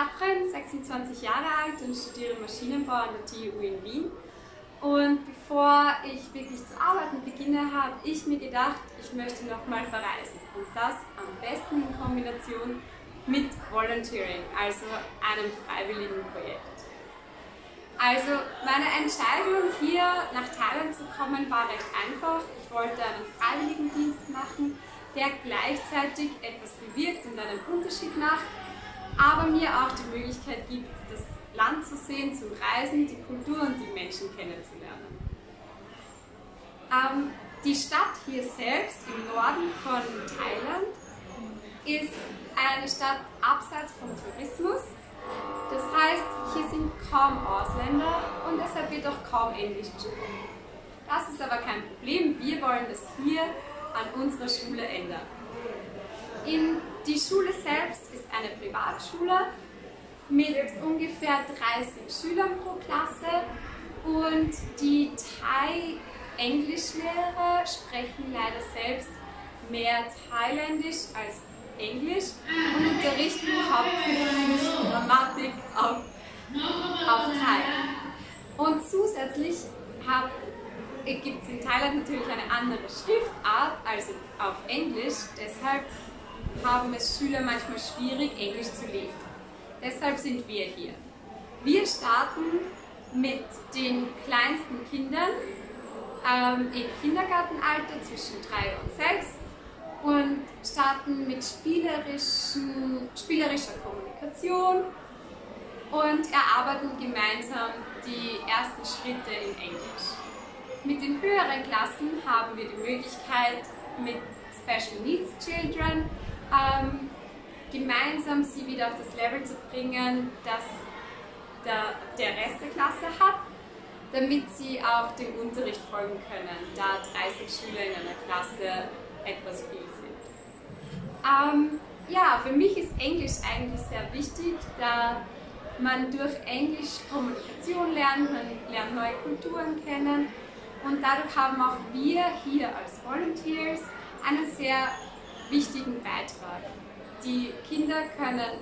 Katrin, 26 Jahre alt und studiere Maschinenbau an der TU in Wien. Und bevor ich wirklich zu arbeiten beginne, habe ich mir gedacht, ich möchte nochmal verreisen. Und das am besten in Kombination mit Volunteering, also einem freiwilligen Projekt. Also meine Entscheidung hier nach Thailand zu kommen war recht einfach. Ich wollte einen Freiwilligendienst machen, der gleichzeitig etwas bewirkt und einen Unterschied macht, aber mir auch die Möglichkeit gibt, das Land zu sehen, zu reisen, die Kultur und die Menschen kennenzulernen. Ähm, die Stadt hier selbst im Norden von Thailand ist eine Stadt abseits vom Tourismus. Das heißt, hier sind kaum Ausländer und deshalb wird auch kaum Englisch gesprochen. Das ist aber kein Problem, wir wollen das hier an unserer Schule ändern. In die Schule selbst ist eine Privatschule mit ungefähr 30 Schülern pro Klasse und die Thai-Englischlehrer sprechen leider selbst mehr Thailändisch als Englisch und unterrichten hauptsächlich Grammatik auf, auf Thai. Und zusätzlich gibt es in Thailand natürlich eine andere Schriftart als auf Englisch, deshalb haben es Schüler manchmal schwierig, Englisch zu lesen. Deshalb sind wir hier. Wir starten mit den kleinsten Kindern ähm, im Kindergartenalter zwischen 3 und 6 und starten mit spielerischer Kommunikation und erarbeiten gemeinsam die ersten Schritte in Englisch. Mit den höheren Klassen haben wir die Möglichkeit, mit Special Needs Children ähm, gemeinsam sie wieder auf das Level zu bringen, das der, der Rest der Klasse hat, damit sie auch dem Unterricht folgen können, da 30 Schüler in einer Klasse etwas viel sind. Ähm, ja, für mich ist Englisch eigentlich sehr wichtig, da man durch Englisch Kommunikation lernt, man lernt neue Kulturen kennen und dadurch haben auch wir hier als Volunteers einen sehr wichtigen Beitrag. Die Kinder können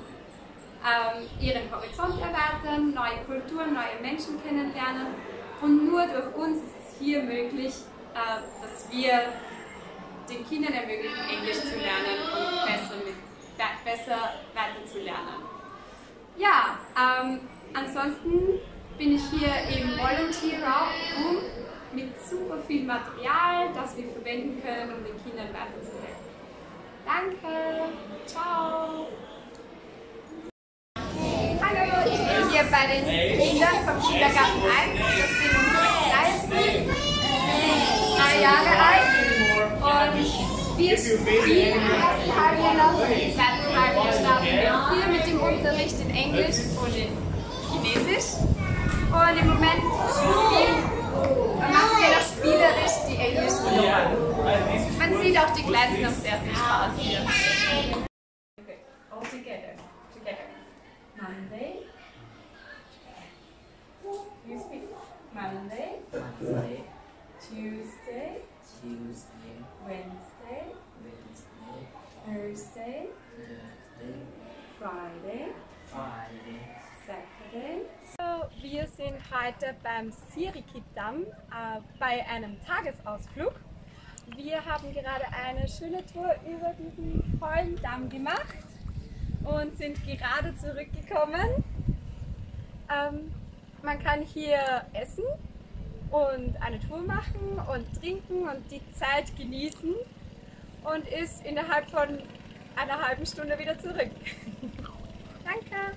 ähm, ihren Horizont erweitern, neue Kulturen, neue Menschen kennenlernen und nur durch uns ist es hier möglich, äh, dass wir den Kindern ermöglichen, Englisch zu lernen und besser, mit, besser weiter zu lernen. Ja, ähm, ansonsten bin ich hier im Volunteer Room mit super viel Material, das wir verwenden können, um den Kindern weiterzuhelfen. Danke. Ciao. Hallo, ich bin hier bei den Kindern vom Kindergarten 1. Das sind unsere Kleinsten. drei Jahre alt. Und wir spielen im ersten Halbjahr noch. Im zweiten Halbjahr starten wir hier mit dem Unterricht in Englisch und in Chinesisch. Und im Moment spielen, machen wir noch spielerisch die englischen Nummern. Man sieht auch die Kleinsten haben sehr viel Spaß hier. Okay, all together. Together. Monday. You speak. Monday. Monday, Tuesday. Tuesday, Wednesday. Wednesday, Thursday. Thursday, Friday. Friday, Saturday. So, wir sind heute beim Sirikit-Damm äh, bei einem Tagesausflug. Wir haben gerade eine schöne Tour über diesen tollen Damm gemacht und sind gerade zurückgekommen. Ähm, man kann hier essen und eine Tour machen und trinken und die Zeit genießen und ist innerhalb von einer halben Stunde wieder zurück. Danke!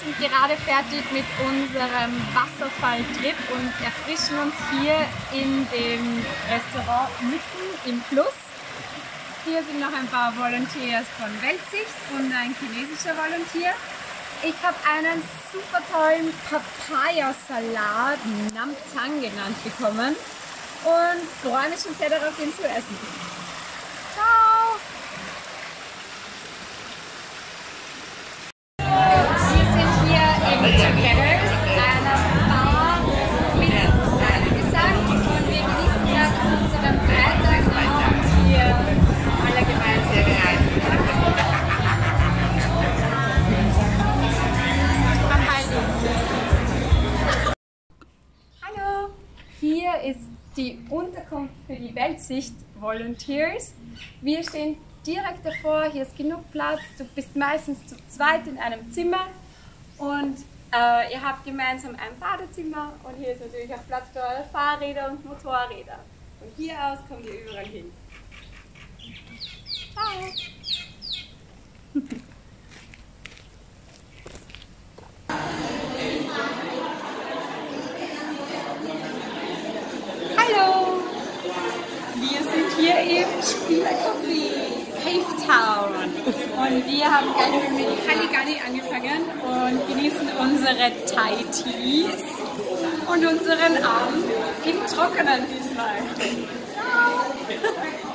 sind gerade fertig mit unserem Wasserfalltrip und erfrischen uns hier in dem Restaurant mitten im Fluss. Hier sind noch ein paar Volunteers von Weltsicht und ein chinesischer Volunteer. Ich habe einen super tollen Papayasalat, Nam Tang genannt, bekommen und freue mich schon sehr darauf, ihn zu essen. Die Unterkunft für die Weltsicht Volunteers. Wir stehen direkt davor, hier ist genug Platz. Du bist meistens zu zweit in einem Zimmer und äh, ihr habt gemeinsam ein Badezimmer und hier ist natürlich auch Platz für eure Fahrräder und Motorräder. Von hier aus kommt ihr überall hin. Ciao! Hallo! Wir sind hier im Spielercafé Cave Town und wir haben gleich mit Halligalli angefangen und genießen unsere Thai Teas und unseren Abend im Trockenen diesmal. Ciao!